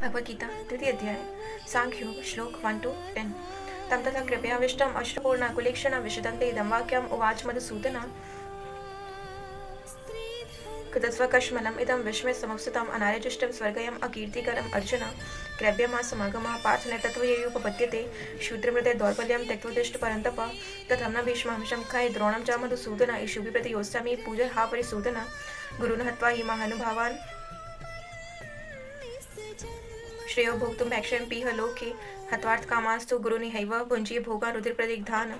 भगवद गीता, तृतीय अध्याय, सांख्यो, श्लोक वन टू टेन तं तथा कृपयाविष्टम् अश्रुपूर्णाकुलेक्षणं विशदन्ते, इदं वाक्यम्, उवाच मधुसूदन। कृतस्वकश्मलम्, इदं विस्मय समुत्थितम् अनार्यजुष्टं स्वर्गयम्, अकीर्तिकरम्, अर्जुन। क्रव्यमा, समागमः, पार्थने तत्त्वयैयुपपद्यते शूद्रमृते दौर्बल्यं त्यक्त्वदिष्टपरन्तप तथं न भीष्मं शङ्खाय द्रोणं च मधुसूदन। इषुभिः प्रति योत्स्यामि पूजर् हा परिसूदन गुरुन् हत्वा हि महानुभावान्। श्रेयो भोक्तुं भैक्ष्यं पीह लोके, हत्वार्थ कामास्तु गुरुनिहैव भुञ्जीय भोगा रुधिरप्रदिग्धान्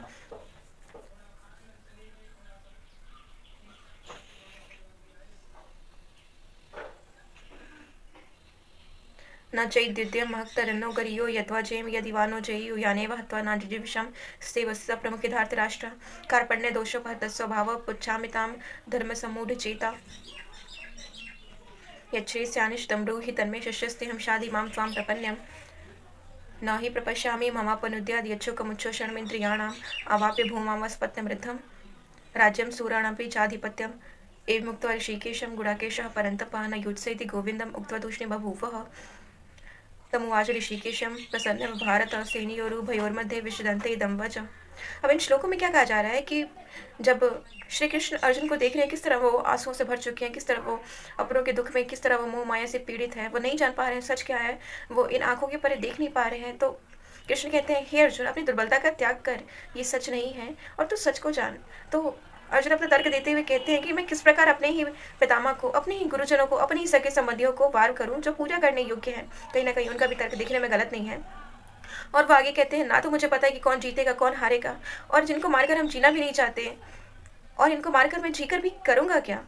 न चैद्युद्यं महक्तरन्नो गरीयो, यद्वा जयं यदिवानो जयु यानेव हत्वा न जिजीविषं धर्मसम्मूढचेता यच्छ्रेस्यानिष्टं ब्रूहि तन्मे हम शादी माँ त्वां प्रपन्यं न हि प्रपश्यामि ममापनुद्याद् यच्छुकमुच्छोषणमिन्द्रियाणाम् अवाप्य भूमां वस्पत्यमृद्धं राज्यं सूराणपि चाधिपत्यम् एवमुक्त्वा ऋषिकेशं, गुडाकेशः, परन्तपः न युत्स इति गोविन्दम् उक्त्वा तूष्णी बभूवः तमुवाच ऋषिकेशं प्रसन्न भारत और सेनी सेनियोरुभयोर्मध्ये विशदन्ते इदं वच। अब इन श्लोकों में क्या कहा जा रहा है कि जब श्री कृष्ण अर्जुन को देख रहे हैं, किस तरह वो आंसुओं से भर चुके हैं, किस तरह वो अपनों के दुख में, किस तरह वो मोह माया से पीड़ित है, वो नहीं जान पा रहे हैं, सच क्या है, वो इन आँखों के परे देख नहीं पा रहे हैं तो कृष्ण कहते हैं, हे अर्जुन, अपनी दुर्बलता का त्याग कर, ये सच नहीं है, और तू सच को जान। तो अर्जुन अपना तर्क देते हुए कहते हैं कि मैं किस प्रकार अपने ही पितामा को, अपने ही गुरुजनों को, अपने ही सगे संबंधियों को वार करूँ जो पूजा करने योग्य है। कहीं ना कहीं उनका भी तर्क देखने में गलत नहीं है। और वो आगे कहते हैं, ना तो मुझे पता है कि कौन जीतेगा, कौन हारेगा, और जिनको मारकर हम जीना भी नहीं चाहते, और इनको मारकर मैं जीकर भी करूँगा क्या?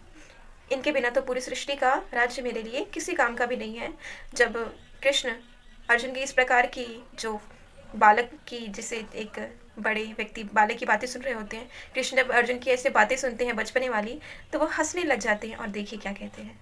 इनके बिना तो पूरी सृष्टि का राज्य मेरे लिए किसी काम का भी नहीं है। जब कृष्ण अर्जुन की इस प्रकार की जो बालक की, जिसे एक बड़े व्यक्ति बालक की बातें सुन रहे होते हैं, कृष्ण जब अर्जुन की ऐसे बातें सुनते हैं बचपने वाली तो वो हंसने लग जाते हैं और देखिए क्या कहते हैं।